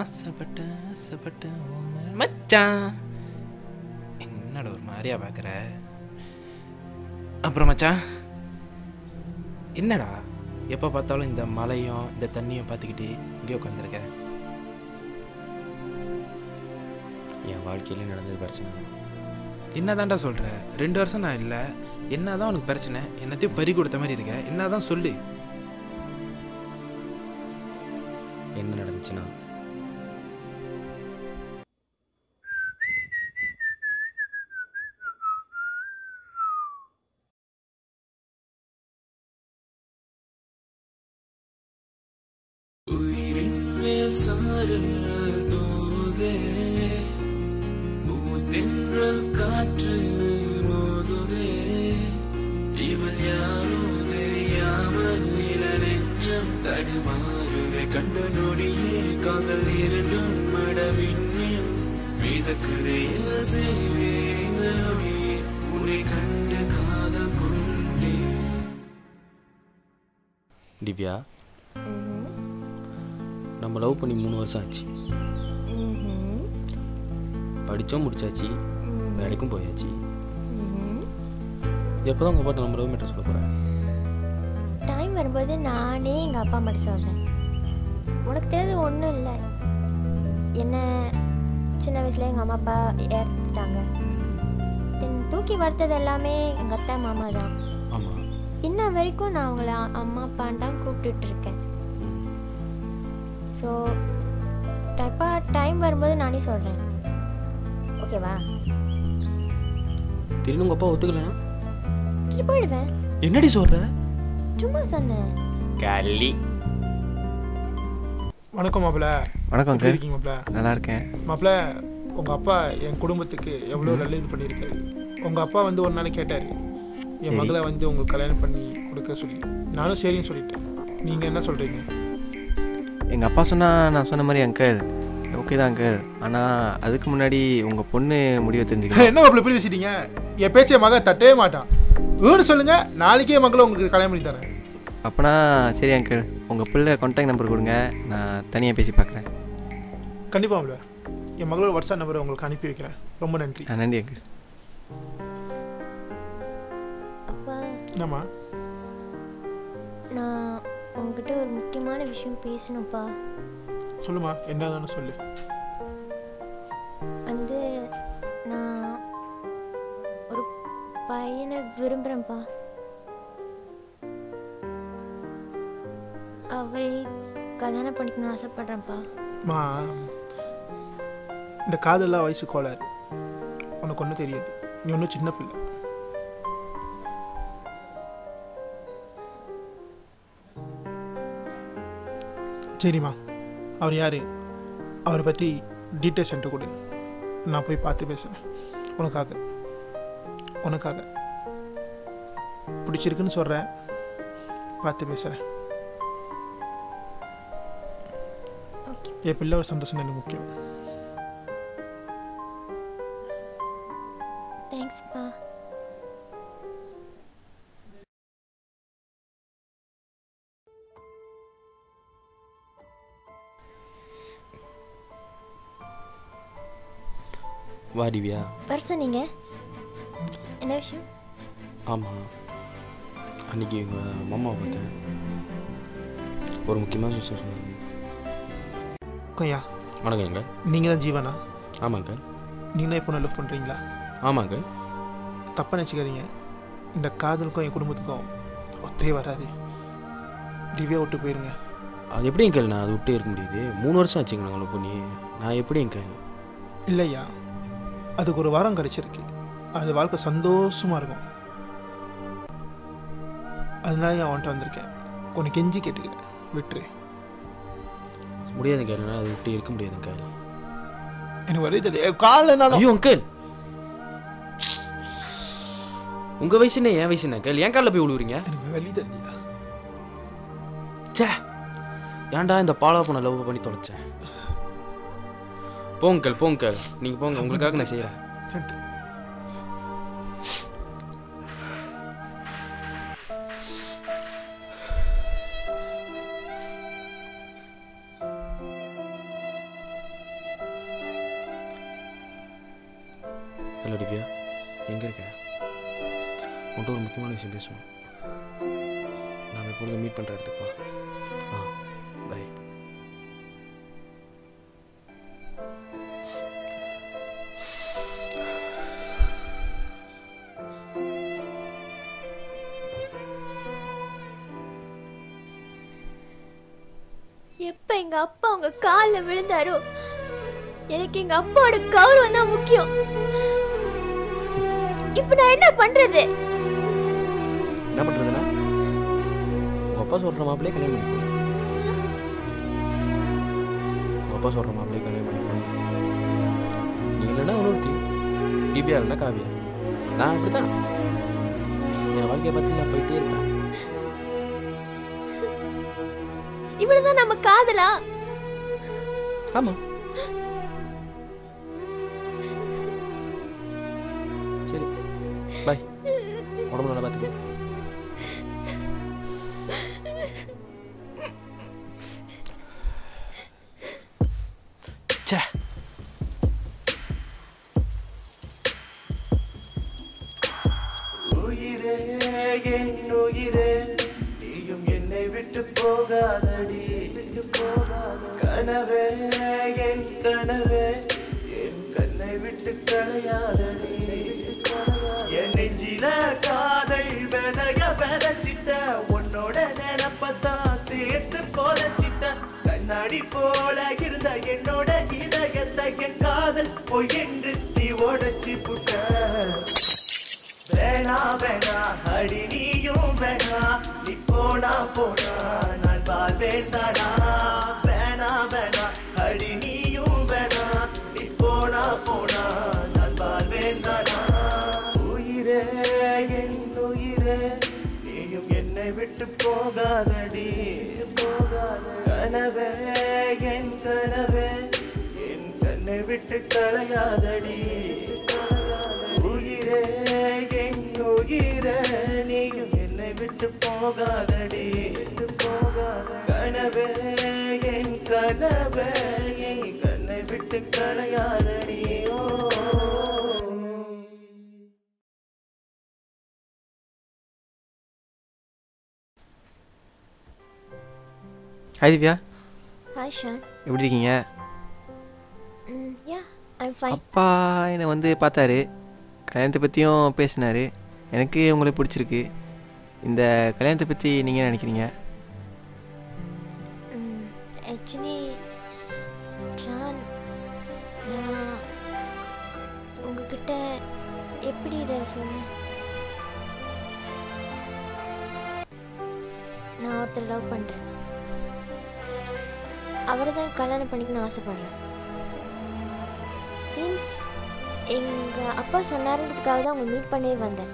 ஆசைப்பட்டேன் ஆசைப்பட்டேன். மச்சான். என்னடா ஒரு மாதிரியா பார்க்குற அப்புறம் மச்சான் என்னடா? எப்போ பார்த்தாலும் இந்த மலையும் இந்த தண்ணியும் பார்த்துக்கிட்டு இங்கே உட்காந்துருக்க என் வாழ்க்கையில நடந்தது பிரச்சனை தான். என்னதான்டா சொல்கிற ரெண்டு வருஷம் நான் இல்லை. என்னதான் உனக்கு பிரச்சனை? என்னத்தையும் பறி கொடுத்த மாதிரி இருக்க. என்னதான் சொல்லு. என்ன நடந்துச்சுன்னா மேல் சாரல் தூதே ஊத்தென்றல் காற்று மோதுதே இவள் யாரோ தெரியாமல் நில நெஞ்சம் தடுமாறுதே கண்ட நொடியே காதல் இரண்டும் மடவின் மேல் மிதக்குதே சேவேங்களே உன்னை கண்டு காதல் கொண்டேன் திவ்யா நம்ம லவ் பண்ணி மூணு வருஷம் ஆச்சு. படித்தோம் முடிச்சாச்சு வேலைக்கும் போயாச்சு. எப்போ தான் உங்கள் பாட்டு நம்ம லவ் மேட்டர் சொல்ல போகிறேன் டைம் வரும்போது நானே எங்கள் அப்பா அம்மாட்ட சொல்கிறேன் உனக்கு தெரியாது ஒன்றும் இல்லை. என்ன சின்ன வயசில் எங்கள் அம்மா அப்பா இறந்துட்டாங்க. தென் தூக்கி வளர்த்தது எல்லாமே எங்கள் அத்தை மாமா தான். இன்ன வரைக்கும் நான் அவங்கள அம்மா அப்பான்னு தான் கூப்பிட்டுட்டு இருக்கேன். ஸோ டைப்பா டைம் வரும்போது நானே சொல்கிறேன் ஓகேவா திடீர்னு உங்கள் அப்பா ஒத்துக்கலனா விட்டுட்டு போயிடுவேன் என்னடி சொல்கிற சும்மா சொன்னேன். கள்ளி. வணக்கம் மாப்பிள்ள. வணக்கம் எப்படி அங்கிள். இருக்கீங்க மாப்பிள்ள? நல்லா இருக்கேன். மாப்பிள்ள உங்க அப்பா என் குடும்பத்துக்கு எவ்வளோ நல்லது பண்ணியிருக்காரு. உங்க அப்பா வந்து ஒரு நாள் கேட்டாரு. என் சரி. மகளை வந்து உங்களுக்கு கல்யாணம் பண்ணி கொடுக்க சொல்லி. நானும் சரின்னு சொல்லிட்டேன். நீங்க என்ன சொல்றீங்க? எங்கள் அப்பா சொன்னால் நான் சொன்ன மாதிரி அங்கிள் ஓகே தான் அங்கிள் ஆனால் அதுக்கு முன்னாடி உங்கள் பொண்ணு முடிவை தெரிஞ்சுக்கணும் என்ன மாப்பிள்ள இப்படி பேசிட்டீங்க என் பேச்சை மகன் தட்டவே மாட்டான். வேணும் சொல்லுங்க நாளைக்கே மகளை உங்களுக்கு கல்யாணம் பண்ணி தரேன். அப்போனா சரி அங்கிள் உங்கள் பிள்ளை கான்டாக்ட் நம்பர் கொடுங்க. நான் தனியாக பேசி பார்க்குறேன் கண்டிப்பா மாப்பிள்ள என் மகளோட வாட்ஸ்அப் நம்பரை உங்களுக்கு அனுப்பி வைக்கிறேன். ரொம்ப நன்றி. ஆ நன்றி அங்கிள் அப்பா. என்னம்மா? நான் உங்ககிட்ட ஒரு முக்கியமான விஷயம் பேசணும்ப்பா. சொல்லுமா என்னதானு சொல்லு. வந்து நான் ஒரு பையனை விரும்புகிறேன்ப்பா அவரை கல்யாணம் பண்ணிக்கணும்னு ஆசைப்படுறேன்ப்பா. மா இந்த காதெல்லாம் வயசு கோளாறு. உனக்கு ஒன்றும் தெரியாது. நீ ஒன்றும் சின்ன பிள்ளை. சரிம்மா. அவர் யார்? அவரை பற்றி டீட்டெயில்ஸ் என்கிட்ட கொடு. நான் போய் பார்த்து பேசுகிறேன் உனக்காக. உனக்காக. பிடிச்சிருக்குன்னு சொல்கிறேன் பார்த்து பேசுகிறேன் என் பிள்ளை ஒரு சந்தோஷம் எனக்கு முக்கியம். தேங்க்ஸ்ப்பா வா திவ்யா வர சொன்னீங்க என்ன விஷயம்? ஆமாம் அன்னைக்கு எங்கள் மாமாவை பார்த்தேன் ஒரு முக்கியமான விஷயம் சொன்னாங்க ஐயா வணக்கம் எங்க நீங்கள் தான் ஜீவனா? ஆமாங்க நீங்கள் இப்போ லவ் பண்ணுறீங்களா ஆமாங்க தப்பாக நினச்சிக்காதீங்க. இந்த காதலுக்கும் என் குடும்பத்துக்கும் ஒத்தே வராது. திவ்யா விட்டு போயிருங்க. அது எப்படி எங்கள் நான் அதை விட்டே இருக்க முடியுது. மூணு வருஷம் ஆச்சுங்க நாங்கள் பண்ணி நான் எப்படி எங்கள் இல்லையா? அதுக்கு ஒரு வாரம் கிடச்சிருக்கு அது வாழ்க்கை சந்தோஷமாக இருக்கும். அதனால நான் அவன்கிட்ட வந்திருக்கேன். உனக்கு கெஞ்சி கேட்டுக்கிறேன். விட்டுரு. முடியாதுங்க என்னால் அதை விட்டு இருக்க முடியாதுங்க. எனக்கு வழி தெரியும் காலைனாலும் ஐயோ அங்கிள் உங்க வயசு என்ன என் வயசு என்ன அங்கிள் என் காலில் போய் விழுவுறீங்க எனக்கு வழி தெரியலையா ச்சே. ஏன்டா இந்த பாலா பொண்ணை லவ் பண்ணி தொலைச்சேன்? போங்கல் போங்கல் நீங்கள் போங்க உங்களுக்காக நான் செய்கிறேன் ஹலோ திவ்யா எங்கே இருக்க உன்ட்டு ஒரு முக்கியமான விஷயம் பேசணும் நாம் எப்பொழுதும் மீட் பண்ணுற இடத்துக்கு ஆ எப்ப எங்க அப்பா உங்க காலில் விழுந்தாரோ? எனக்கு எங்க அப்பாவோட கௌரவம் தான் முக்கியம். இப்ப நான் என்ன பண்றது? என்ன பண்ணுறதுன்னா அப்பா சொல்கிற மாப்பிளே கல்யாணம் பண்ணிக்கோ. அப்பா சொல்கிற மாப்பிளே கல்யாணம் பண்ணிக்கோ. நீ இல்லைன்னா இன்னொருத்தி டிபியா இல்லைன்னா காவியா. நான் அப்படி தான் என் வாழ்க்கையை பற்றி நான் போயிட்டே இருப்பேன். இவ்வளவுதான் நம்ம காதலா? ஆமாம் சரி. பாய் உடம்பு நல்லா பார்த்துக்கோ உயிரே என் உயிரே. விட்டு போகாதடி. விட்டு போகாத கனவே என் கனவே என் கண்ணை விட்டு களையாதடி என் நெஞ்சில காதல் விதைய விதைச்சிட்ட உன்னோட நினப்பத்தான் சேர்த்து போதச்சிட்ட. கண்ணாடி போல இருந்த என்னோட இதயத்தை என் காதல் பொய் என்று நீ உடச்சி புட்ட. வேணா வேணா அடி நீயும் வேணா நீ போனா போனா நான் வாழ்வேன் தானா வேணா வேணா அடி நீயும் வேணா நீ போனா போனா நான் வாழ்வேன் தானா உயிரே என் உயிரே நீயும் என்னை விட்டு போகாதடி. போகாத கனவே என் கனவே என் கண்ணை விட்டு கலையாதடி. உயிரே என் உயிரே நீயும் என்னை விட்டு போகாதடி. விட்டு போகாத கனவே என் கனவே என் கண்ணை விட்டு களையாதடி ஓ. ஹாய் திவ்யா ஹாய் ஷான் எப்படி இருக்கீங்க? ம் யா ஐம் ஃபைன் அப்பா என்னை வந்து பார்த்தாரு. கல்யாணத்தை பற்றியும் பேசினாரு. எனக்கு உங்களை பிடிச்சிருக்கு. இந்த கல்யாணத்தை பற்றி நீங்கள் என்ன நினைக்கிறீங்க? ஆக்சுவலி ஷான் நான் உங்ககிட்ட எப்படி இதை சொன்னேன் நான் ஒருத்தர் லவ் பண்ணுறேன் அவரை தான் கல்யாணம் பண்ணிக்கணும்னு ஆசைப்படுறேன். சின்ஸ் எங்கள் அப்பா சொன்னாருன்றதுக்காக தான் உங்களை மீட் பண்ணவே வந்தேன்.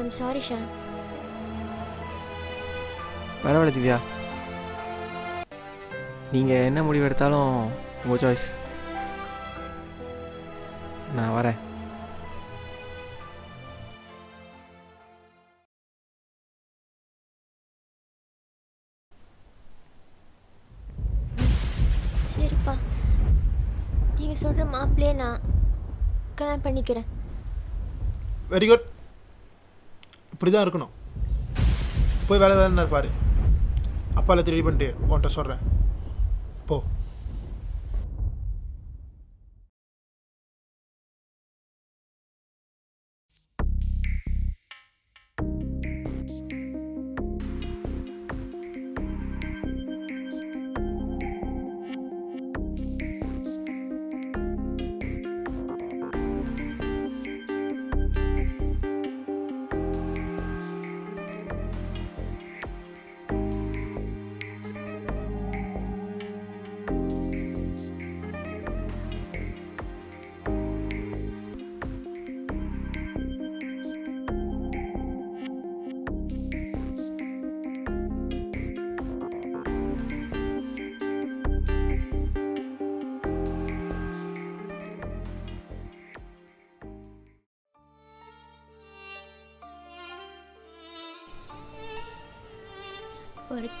ஐம் சாரி ஷா பரவாயில்ல திவ்யா. நீங்கள் என்ன முடிவு எடுத்தாலும் உங்கள் சாய்ஸ் நான் வரேன். நீங்கள் சொல்கிற மாப்பிள்ளையே நான் கல்யாணம் பண்ணிக்கிறேன். வெரி குட் இப்படி தான் இருக்கணும். போய் வேலை வேலை பாரு அப்பா எல்லாத்தையும் ரெடி பண்ணிட்டு உன்கிட்ட சொல்கிறேன் போ.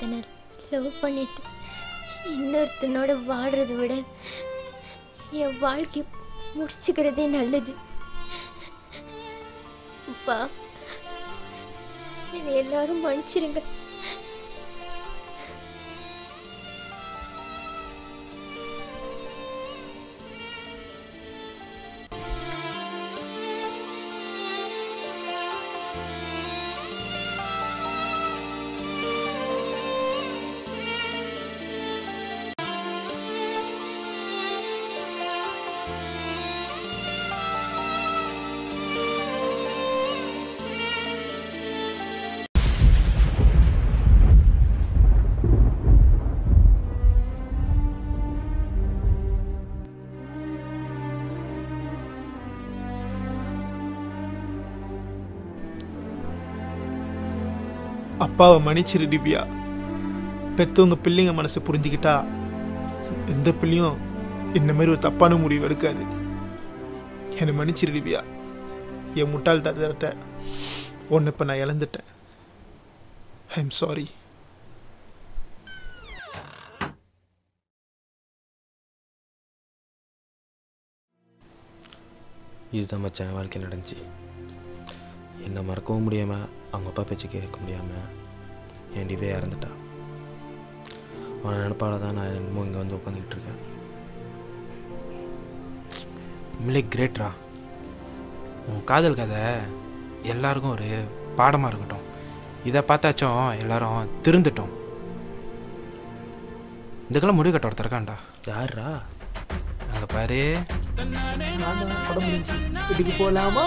ஒருத்தனை லவ் பண்ணிட்டு இன்னொருத்தனோட வாடுறதை விட என் வாழ்க்கை முடிச்சுக்கிறதே நல்லது. அப்பா என்னை எல்லாரும் மன்னிச்சிருங்க. அப்பாவை மன்னிச்சிரு திவ்யா. பெற்றவங்க பிள்ளைங்க மனசை புரிஞ்சுக்கிட்டா எந்த பிள்ளையும் இந்த மாதிரி ஒரு தப்பான முடிவு எடுக்காது. என்னை மன்னிச்சிரு திவ்யா. என் முட்டாள் தரட்ட ஒன்று இப்போ நான் இழந்துட்டேன். ஐ எம் சாரி இதுதான் மச்சான் என் வாழ்க்கை நடந்துச்சு. என்னை மறக்கவும் முடியாமல் அவங்க அப்பா பேச்சு கேட்க முடியாமல் என் டிவே இறந்துட்டா. அவனை நினப்பால தான் நான் என்னமோ இங்கே வந்து உட்காந்துக்கிட்டு இருக்கேன். உண்மையிலே கிரேட்ரா உன் காதல் கதை எல்லாருக்கும் ஒரு பாடமாக இருக்கட்டும். இதை பார்த்தாச்சும் எல்லாரும் திருந்துட்டோம். இதுக்கெல்லாம் முடிவு கட்ட ஒருத்தர் இருக்கான்டா. யாரா அங்கே பாரு. வீட்டுக்கு போகலாமா